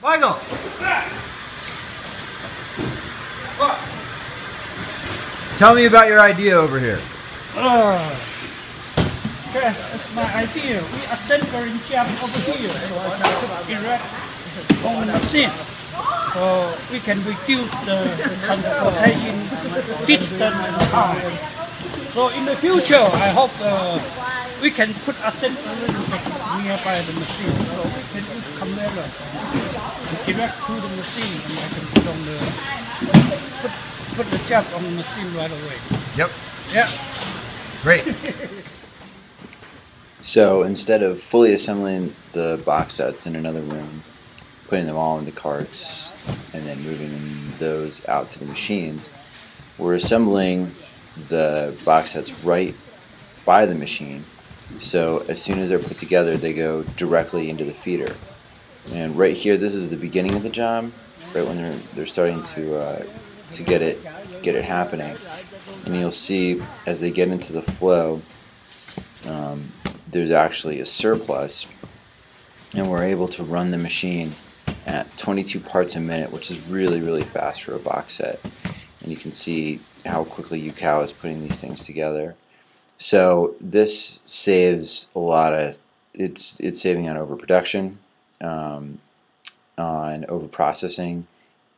Michael! Tell me about your idea over here. Uh, okay, that's my idea. We assembling jam over here erect on the machine. So we can reduce the transportation distance and time. So in the future, I hope uh, we can put assembly nearby the machine. So we can use camera direct to the machine and I can put on the put, put the job on the machine right away. Yep. Yeah. Great. So instead of fully assembling the box sets in another room, putting them all into carts, and then moving those out to the machines, we're assembling the box sets right by the machine. So as soon as they're put together, they go directly into the feeder. And right here, this is the beginning of the job, right when they're they're starting to uh, to get it get it happening. And you'll see as they get into the flow, um, there's actually a surplus, and we're able to run the machine at 22 parts a minute, which is really really fast for a box set. And you can see how quickly UCOW is putting these things together. So this saves a lot of it's it's saving on overproduction, um, on overprocessing,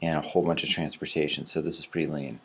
and a whole bunch of transportation. So this is pretty lean.